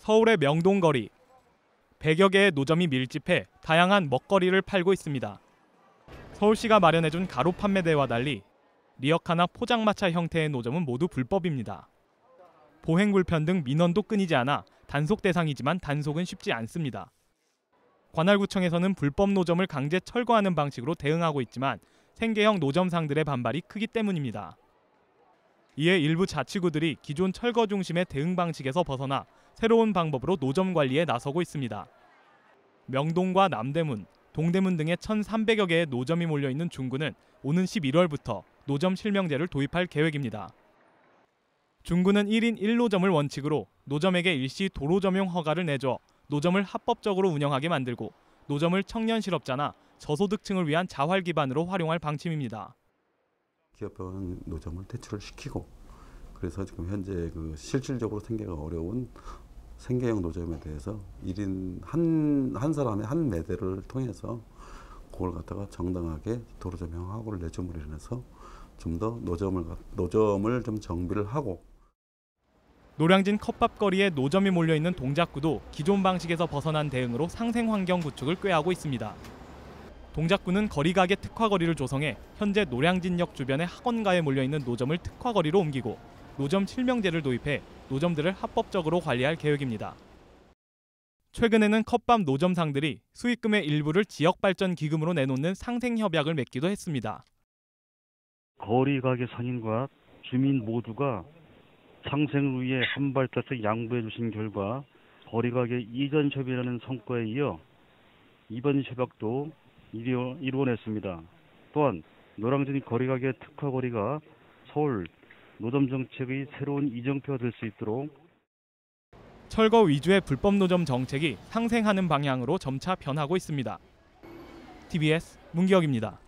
서울의 명동거리. 100여 개의 노점이 밀집해 다양한 먹거리를 팔고 있습니다. 서울시가 마련해준 가로 판매대와 달리 리어카나 포장마차 형태의 노점은 모두 불법입니다. 보행 불편 등 민원도 끊이지 않아 단속 대상이지만 단속은 쉽지 않습니다. 관할구청에서는 불법 노점을 강제 철거하는 방식으로 대응하고 있지만 생계형 노점상들의 반발이 크기 때문입니다. 이에 일부 자치구들이 기존 철거 중심의 대응 방식에서 벗어나 새로운 방법으로 노점 관리에 나서고 있습니다. 명동과 남대문, 동대문 등의 1,300여 개의 노점이 몰려 있는 중구는 오는 11월부터 노점 실명제를 도입할 계획입니다. 중구는 1인 1노점을 원칙으로 노점에게 일시 도로 점용 허가를 내줘 노점을 합법적으로 운영하게 만들고 노점을 청년 실업자나 저소득층을 위한 자활 기반으로 활용할 방침입니다. 기업형 노점을 퇴출을 시키고 그래서 지금 현재 그 실질적으로 생계가 어려운 생계형 노점에 대해서 1인 한, 한 사람의 한 매대를 통해서 그걸 갖다가 정당하게 도로점형 하고를 내줌으로 인해서 좀 더 노점을 갖- 노점을 좀 정비를 하고 노량진 컵밥거리에 노점이 몰려 있는 동작구도 기존 방식에서 벗어난 대응으로 상생 환경 구축을 꾀하고 있습니다. 동작구는 거리가게 특화거리를 조성해 현재 노량진역 주변의 학원가에 몰려 있는 노점을 특화거리로 옮기고 노점 실명제를 도입해 노점들을 합법적으로 관리할 계획입니다. 최근에는 컵밥 노점상들이 수익금의 일부를 지역 발전 기금으로 내놓는 상생 협약을 맺기도 했습니다. 거리 가게 상인과 주민 모두가 상생을 위해 한 발자국 양보해 주신 결과 거리 가게 이전 협의라는 성과에 이어 이번 협약도 이루어냈습니다. 또한 노량진 거리 가게 특화 거리가 서울 노점 정책의 새로운 이정표가 될 수 있도록 철거 위주의 불법 노점 정책이 상생하는 방향으로 점차 변하고 있습니다. TBS 문기혁입니다.